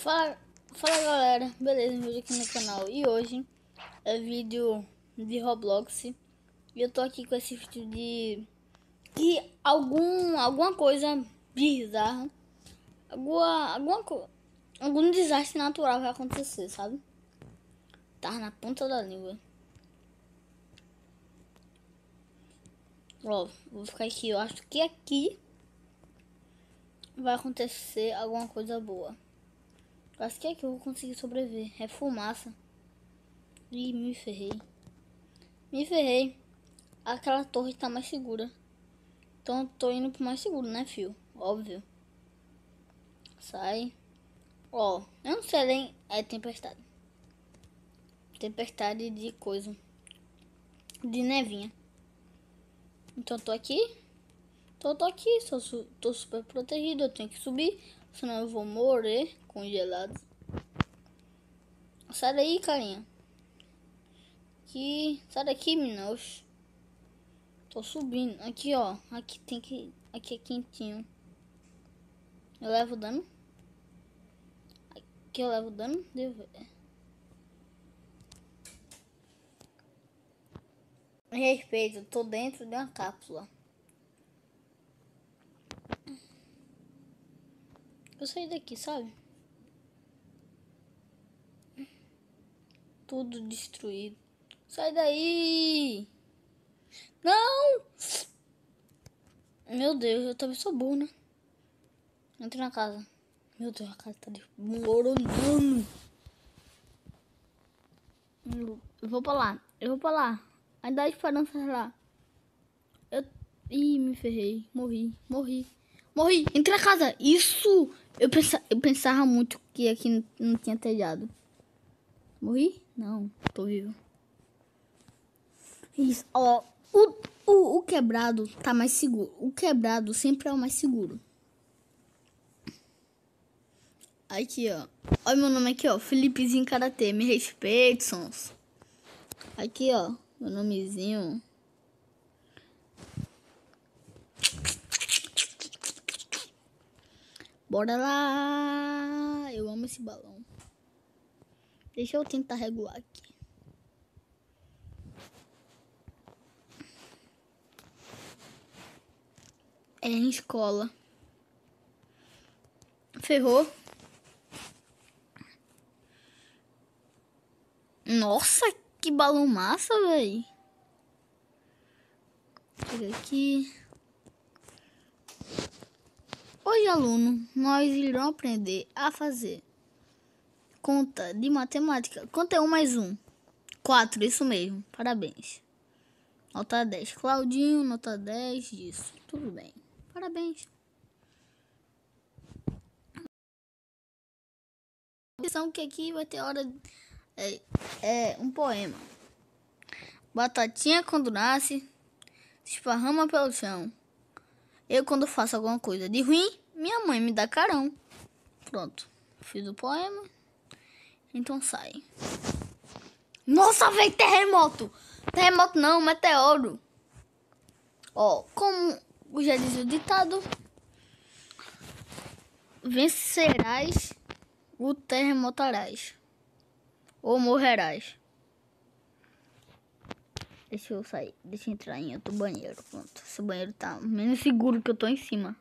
Fala, fala galera, beleza? Vídeo aqui no canal e hoje é vídeo de Roblox e eu tô aqui com esse vídeo de que algum alguma coisa bizarra, alguma alguma algum desastre natural vai acontecer, sabe? Tá na ponta da língua. Ó, vou ficar aqui, eu acho que aqui vai acontecer alguma coisa boa. Acho que é que eu vou conseguir sobreviver. É fumaça. Ih, me ferrei. Me ferrei. Aquela torre tá mais segura. Então tô indo pro mais seguro, né, fio? Óbvio. Sai. Ó, eu não sei nem. É tempestade. Tempestade de coisa. De nevinha. Então tô aqui. Então tô aqui. Sou, tô super protegido. Eu tenho que subir. Senão eu vou morrer congelado. Sai daí, carinha. Aqui. Sai daqui, meninos. Tô subindo. Aqui, ó. Aqui tem que. Aqui é quentinho. Eu levo dano. Aqui eu levo dano. Devo ver. Respeito, tô dentro de uma cápsula. Eu saí daqui, sabe? Tudo destruído. Sai daí! Não! Meu Deus, eu também sou burro, né? Entra na casa. Meu Deus, a casa tá desmoronando. Eu vou pra lá. Eu vou pra lá. Ainda há esperança lá. Eu... Ih, me ferrei. Morri. Morri. Morri. Entra na casa. Isso! Eu, pensa, eu pensava muito que aqui não tinha telhado. Morri? Não, tô vivo. Isso, ó. O, o, o quebrado tá mais seguro. O quebrado sempre é o mais seguro. Aqui, ó. Olha meu nome aqui, ó. Felipezinho Karatê. Me respeite, sons. Aqui, ó. Meu nomezinho. Bora lá! Eu amo esse balão. Deixa eu tentar regular aqui. É em escola. Ferrou. Nossa, que balão massa, velho. Pega aqui. Hoje, aluno, nós iremos aprender a fazer conta de matemática. Conta é 1 mais 1. 4, isso mesmo. Parabéns. Nota 10. Claudinho, nota 10 disso. Tudo bem. Parabéns. Atenção que aqui vai ter hora... É, é um poema. Batatinha quando nasce, se esparrama pelo chão. Eu, quando faço alguma coisa de ruim, minha mãe me dá carão. Pronto. Fiz o poema. Então sai. Nossa, velho, terremoto! Terremoto não, meteoro. Ó, como já diz o ditado, vencerás o terremotarás. Ou morrerás. Deixa eu sair. Deixa eu entrar em outro banheiro. Pronto. Esse banheiro tá menos seguro que eu tô em cima.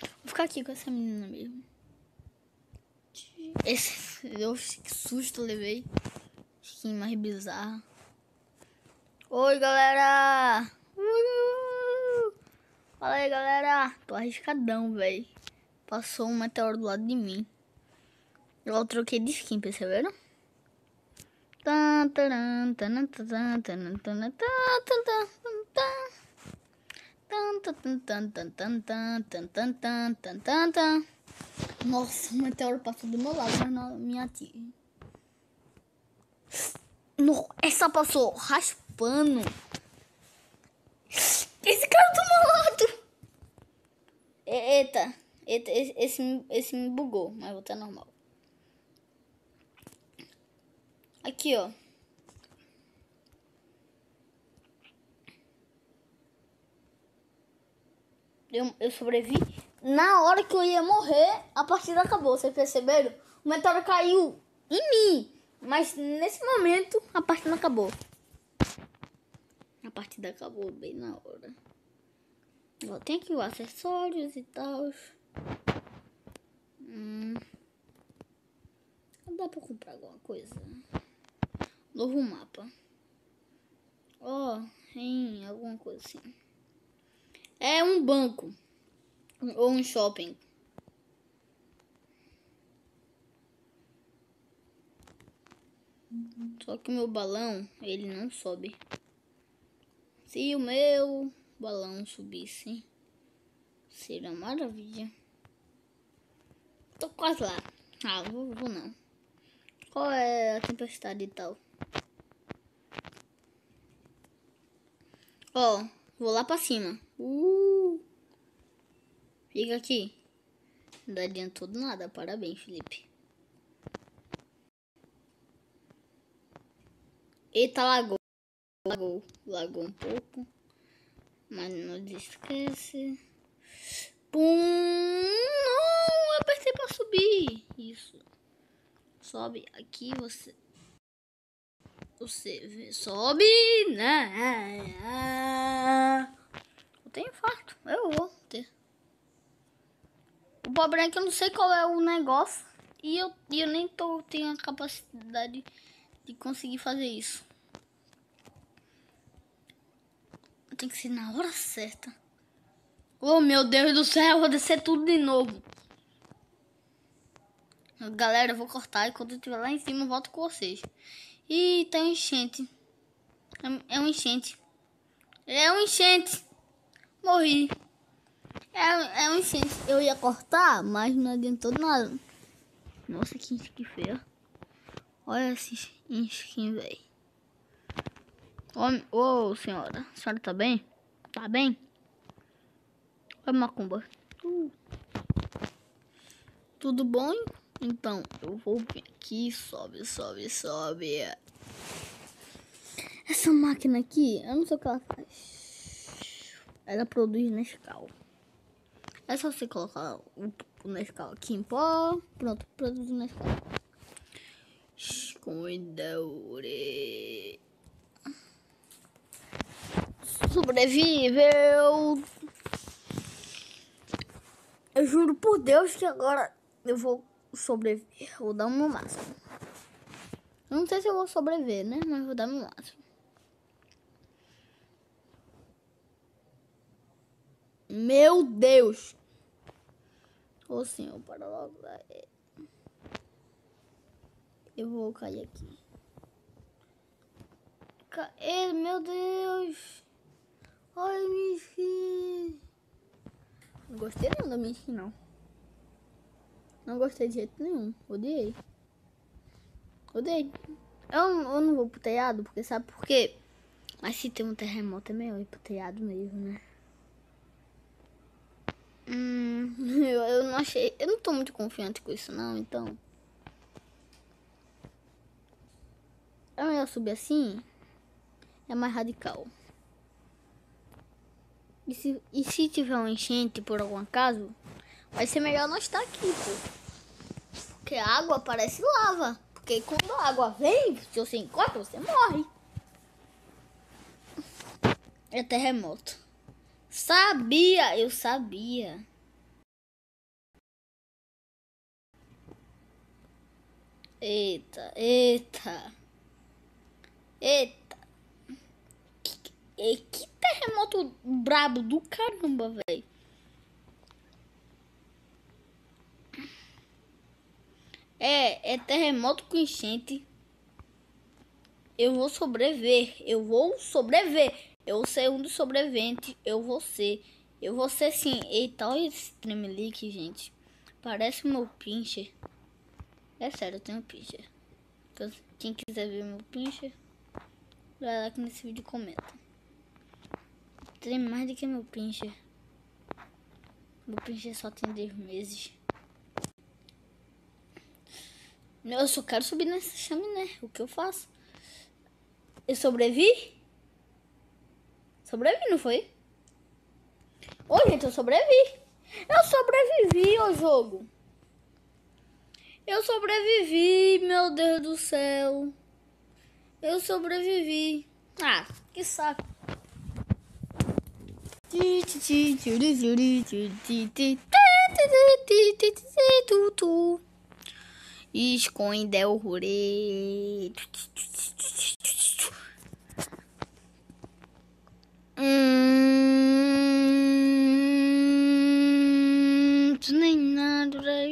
Vou ficar aqui com essa menina mesmo. Esse. Eu, que susto levei. Skin mais bizarra. Oi, galera! Fala aí, galera! Tô arriscadão, velho. Passou um meteoro do lado de mim. Eu troquei de skin, perceberam? Nossa, o meteoro passou do meu lado, mas não tia. No, essa passou raspando. Esse cara do meu lado. Eita, eita esse, esse, esse me bugou, mas vou estar normal. Aqui, ó. Eu, eu sobrevivi. Na hora que eu ia morrer, a partida acabou. Vocês perceberam? O meteoro caiu em mim. Mas nesse momento, a partida acabou. A partida acabou bem na hora. Ó, tem aqui os acessórios e tal. Hum. Dá pra comprar alguma coisa? Novo mapa. Ó, oh, em alguma coisa assim. É um banco. Ou um shopping. Só que meu balão, ele não sobe. Se o meu balão subisse, seria maravilha. Tô quase lá. Ah, vou, vou não. Qual é a tempestade e tal? Ó, oh, vou lá pra cima. Uh! Fica aqui. Não adiantou nada. Parabéns, Felipe. Eita, lagou. Lagou. Lagou um pouco. Mas não esquece. Pum! Não! Eu apertei pra subir. Isso. Sobe aqui, você. Você sobe, né? Eu tenho infarto. Eu vou. O problema é que eu não sei qual é o negócio. E eu, e eu nem tô, tenho a capacidade de conseguir fazer isso. Tem que ser na hora certa. Oh, meu Deus do céu, vou descer tudo de novo. Galera, eu vou cortar e quando eu estiver lá em cima eu volto com vocês. Ih, tá um enchente. É, é um enchente. É um enchente. Morri. É, é um enchente. Eu ia cortar, mas não adiantou nada. Nossa, que skin feia. Olha esse skin, velho. Ô, ô, senhora. A senhora tá bem? Tá bem? Olha macumba. Uh. Tudo bom? Então, eu vou vir aqui, sobe, sobe, sobe. Essa máquina aqui, eu não sei o que ela faz. Ela produz Nescau. É só você colocar o, Nescau aqui em pó. Pronto, produz Nescau. Escondore. Sobreviveu. Eu juro por Deus que agora eu vou sobreviver. Vou dar o meu máximo. Não sei se eu vou sobreviver, né? Mas vou dar o meu máximo. Meu Deus! Ô senhor, para logo. Eu vou cair aqui. Cair, meu Deus! Ai, skin! Não gostei não da skin, não. Não gostei de jeito nenhum. Odiei. Odiei. Eu, eu não vou pro telhado, porque sabe por quê? Mas se tem um terremoto é melhor ir pro telhado mesmo, né? Hum, eu, não achei. Eu não tô muito confiante com isso, não, então. É melhor subir assim. É mais radical. E se, e se tiver um enchente por algum acaso, Vai ser melhor não estar aqui, pô. Porque a água parece lava. Porque quando a água vem, se você encosta, você morre. É terremoto. Sabia, eu sabia. Eita, eita. Eita. Que, que terremoto brabo do caramba, velho. É, é terremoto com enchente. Eu vou sobreviver. Eu vou sobreviver. Eu vou ser um dos sobreviventes. Eu vou ser. Eu vou ser sim. Eita, olha esse tremelique, gente. Parece o meu pincher. É sério, eu tenho pincher. Quem quiser ver meu pincher, vai lá aqui nesse vídeo e comenta. Tem mais do que meu pincher. Meu pincher só tem 10 meses. Eu só quero subir nessa chaminé. O que eu faço? Eu sobrevivi? Sobrevivi, não foi? Ô, gente, eu sobrevivi. Eu sobrevivi ao jogo. Eu sobrevivi, meu Deus do céu. Eu sobrevivi. Ah, que saco. Esconde o rure. Hum, nem nada da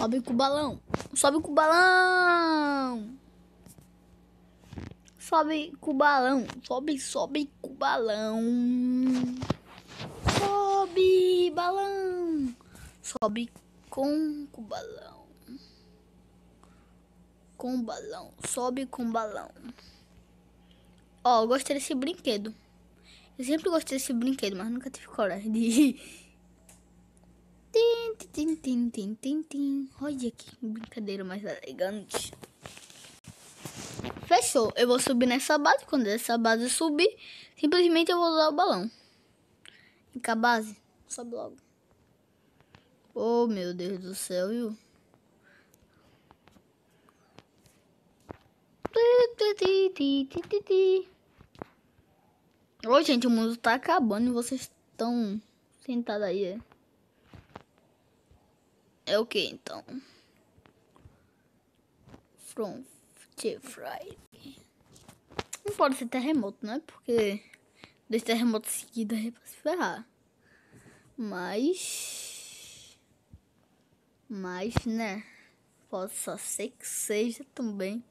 Sobe com o balão. Sobe com o balão. Sobe com o balão. Sobe, sobe com o balão. Balão. Sobe com o balão. Com balão. Sobe com balão. Ó, oh, eu gostei desse brinquedo. Eu sempre gostei desse brinquedo, mas nunca tive coragem de Tim, tim, tim, tim, tim, tim. Olha que brincadeira mais elegante. Fechou. Eu vou subir nessa base. Quando essa base subir, simplesmente eu vou usar o balão. Fica a base. Sobe logo. Oh, meu Deus do céu, viu? Oi, gente, o mundo tá acabando e vocês estão sentados aí, é? É o que então? From Friday. Não pode ser terremoto, né? Porque dois terremotos seguidos é pra se ferrar. Mas. Mas, né? Pode só ser que seja também.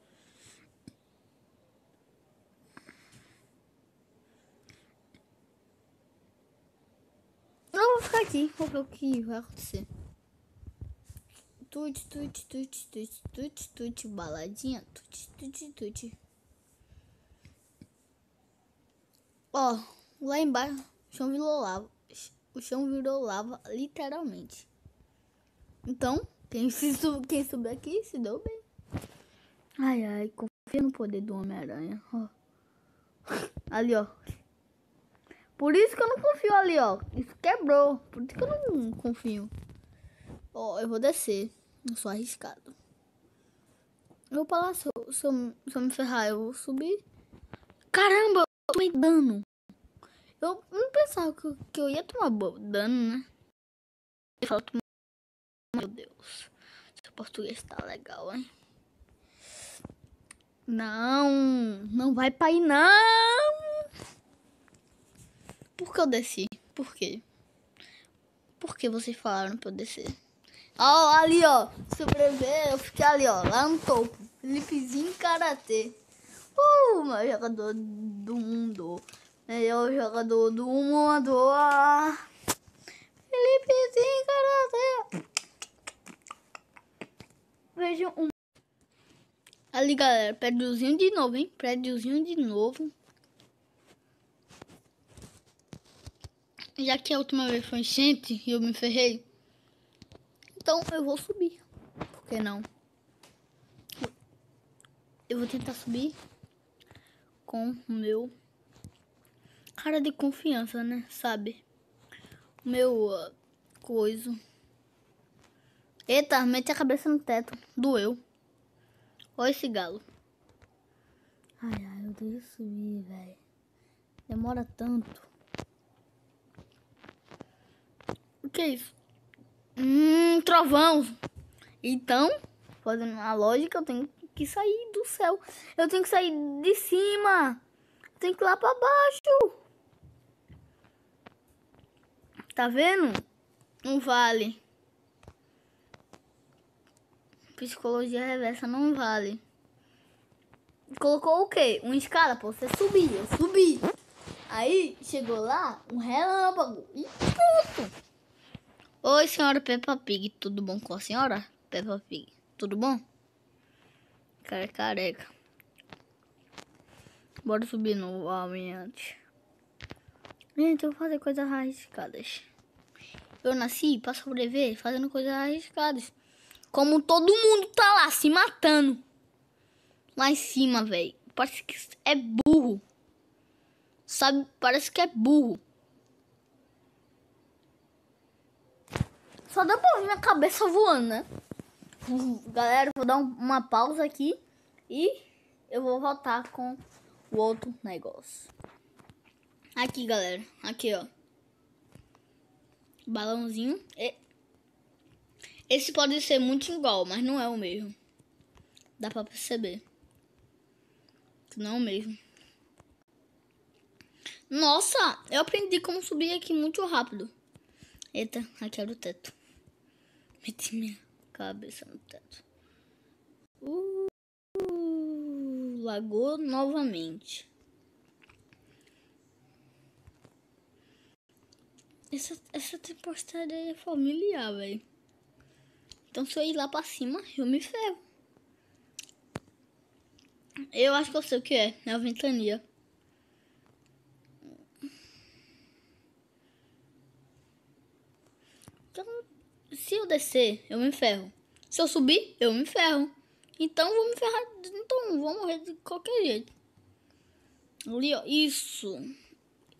Eu vou ficar aqui, vou ver o que vai acontecer. Tut, tut, tut, tut, tut, tut, baladinha. Tut, tut, tut. Ó, lá embaixo, chão virou lava. O chão virou lava, literalmente. Então, quem, se quem subir aqui se deu bem. Ai, ai, confia no poder do Homem-Aranha. Ali, ó. Por isso que eu não confio ali, ó. Isso quebrou. Por isso que eu não confio. Ó, eu vou descer. Eu sou arriscado. Eu vou pra lá, se eu, se eu, se eu me ferrar, eu vou subir. Caramba, eu tomei dano. Eu não pensava que, que eu ia tomar dano, né? Meu Deus. Seu português tá legal, hein? Não, não vai pra aí, não! Por que eu desci? Por quê? Por que vocês falaram pra eu descer? Ó, ali, ó. Sobreviver, eu fiquei ali, ó. Lá no topo. Felipezinho Karatê. Uh, meu jogador do mundo. Melhor jogador do mundo. Felipezinho Karatê. Vejam um. Ali, galera. Prédiozinho de novo, hein? Prédiozinho de novo. Já que a última vez foi enchente e eu me ferrei. Então eu vou subir. Por que não? Eu vou tentar subir com o meu cara de confiança, né? Sabe? Meu uh, coisa. Eita, mete a cabeça no teto. Doeu. Olha esse galo. Ai, ai, eu tenho que subir, velho. Demora tanto. O que é isso? Hum, trovão. Então, fazendo a lógica, eu tenho que sair do céu. Eu tenho que sair de cima. Eu tenho que ir lá pra baixo. Tá vendo? Não vale. Psicologia reversa não vale. Colocou o quê? Uma escada pra você subir. Eu subi. Aí chegou lá um relâmpago. E pronto. Oi, senhora Peppa Pig, tudo bom com a senhora? Peppa Pig, tudo bom? Cara careca. Bora subir novamente. Gente, eu vou fazer coisas arriscadas. Eu nasci para sobreviver fazendo coisas arriscadas. Como todo mundo tá lá se matando. Lá em cima, velho. Parece que é burro. Sabe? Parece que é burro. Só dá pra ver minha cabeça voando, né? Galera, vou dar uma pausa aqui e eu vou voltar com o outro negócio. Aqui, galera. Aqui, ó. Balãozinho. Esse pode ser muito igual, mas não é o mesmo. Dá pra perceber. Não é o mesmo. Nossa, eu aprendi como subir aqui muito rápido. Eita, aqui era o teto. Meti minha cabeça no teto. Uh, lagou novamente. Essa, essa tempestade é familiar, velho. Então se eu ir lá pra cima, eu me ferro. Eu acho que eu sei o que é. É a ventania. Então, se eu descer, eu me ferro. Se eu subir, eu me ferro. Então vou me ferrar. Então vou morrer de qualquer jeito. Ali, ó. Isso.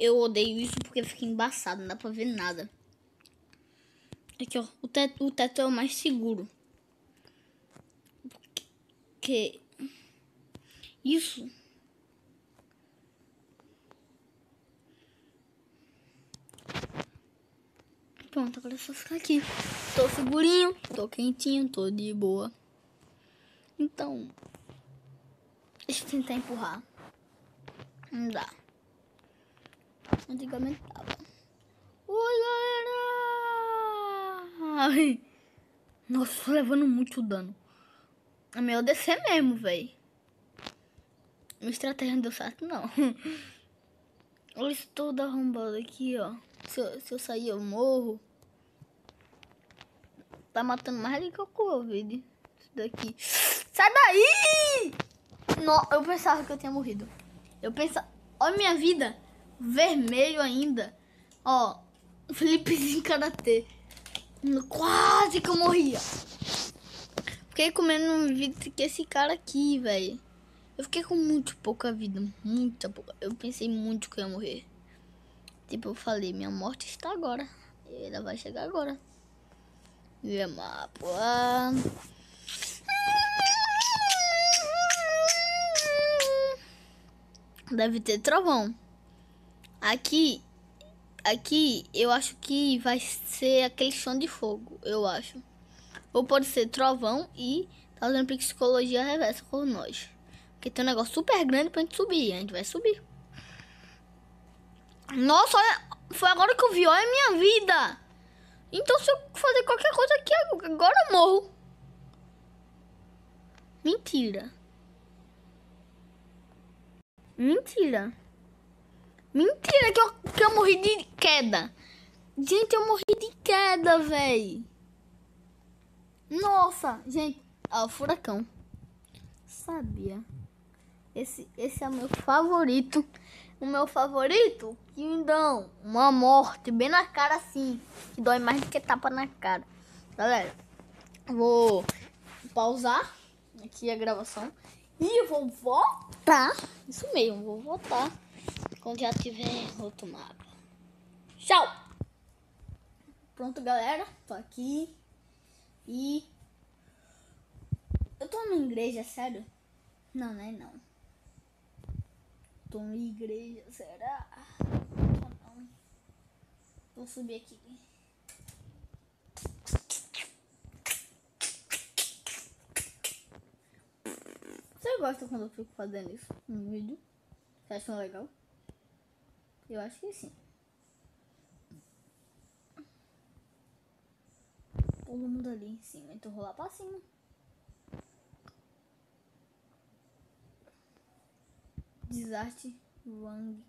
Eu odeio isso porque fica embaçado, não dá pra ver nada. Aqui, ó. O teto, o teto é o mais seguro. Porque isso. Pronto, agora é só ficar aqui. Tô segurinho, tô quentinho, tô de boa. Então, deixa eu tentar empurrar. Não dá. Antigamente tava. Oi, galera! Ai. Nossa, levando muito dano. É melhor descer mesmo, velho. Minha estratégia não deu certo, não. Olha isso arrombado aqui, ó. Se eu, se eu sair, eu morro. Tá matando mais do que o Covid. Isso daqui. Sai daí! No, eu pensava que eu tinha morrido. Eu pensava... Olha minha vida. Vermelho ainda. Ó. Felipezinho Karatê. Quase que eu morria. Fiquei comendo vida que esse cara aqui, velho. Eu fiquei com muito pouca vida, muita pouca. Eu pensei muito que eu ia morrer. Tipo, eu falei, minha morte está agora. E ela vai chegar agora. E mapa. Deve ter trovão. Aqui, aqui, eu acho que vai ser aquele chão de fogo, eu acho. Ou pode ser trovão e tá usando psicologia reversa com nós. Porque tem um negócio super grande pra gente subir. A gente vai subir. Nossa, olha. Foi agora que eu vi. Olha a minha vida. Então se eu fazer qualquer coisa aqui, agora eu morro. Mentira. Mentira. Mentira que eu, que eu morri de queda. Gente, eu morri de queda, véi. Nossa, gente. Ó, furacão. Sabia. Esse, esse é o meu favorito. O meu favorito, Kingdom. Uma morte bem na cara assim. Que dói mais do que tapa na cara. Galera, vou pausar aqui a gravação. E eu vou voltar. Isso mesmo, vou voltar. Quando já tiver outro mapa. Tchau! Pronto, galera. Tô aqui. E... Eu tô numa igreja, sério? Não, não é não. Tô na igreja, será? não. Vou subir aqui. Você gosta quando eu fico fazendo isso no vídeo? Você acha legal? Eu acho que sim. Todo mundo ali em cima. Então rolar pra cima. Desastre Wang.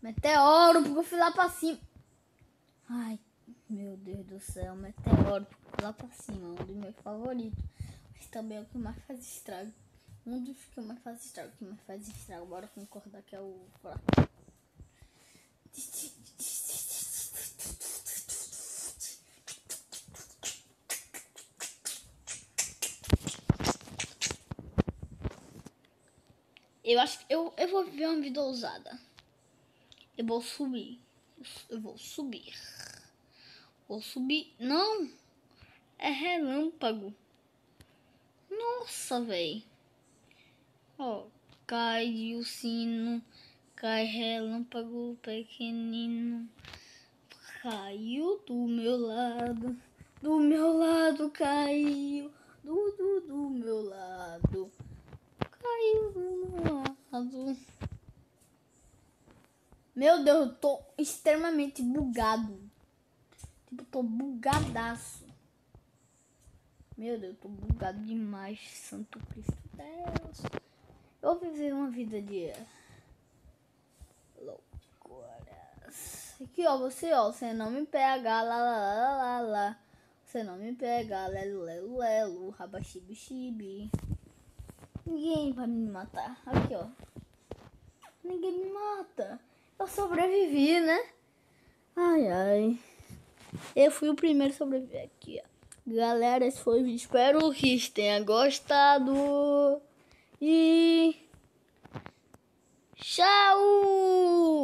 Meteoro, porque eu fui lá pra cima. Ai, meu Deus do céu, meteoro, porque eu fui lá pra cima, um dos meus favoritos. Mas também é o que mais faz estrago. Um dos que mais faz estrago, que mais faz estrago. Bora concordar que é o. Eu acho que eu, eu vou ver uma vida ousada. Eu vou subir. Eu vou subir. Vou subir. Não! É relâmpago. Nossa, velho. Ó, cai o sino. Cai relâmpago pequenino. Caiu do meu lado. Do meu lado caiu. Do, do, do meu lado. Caiu do meu lado. Meu Deus, eu tô extremamente bugado. Tipo, tô bugadaço. Meu Deus, eu tô bugado demais. Santo Cristo Deus. Eu vou viver uma vida de Aqui, ó, você, ó, você não me pega, lá, lá, lá, lá, lá. Você não me pega, lelo, lelo, lelo, rabaxibi, xibi. Ninguém vai me matar. Aqui, ó. Ninguém me mata. Eu sobrevivi, né? Ai, ai. Eu fui o primeiro a sobreviver aqui, ó. Galera, esse foi o vídeo. Espero que tenha gostado. E... Tchau!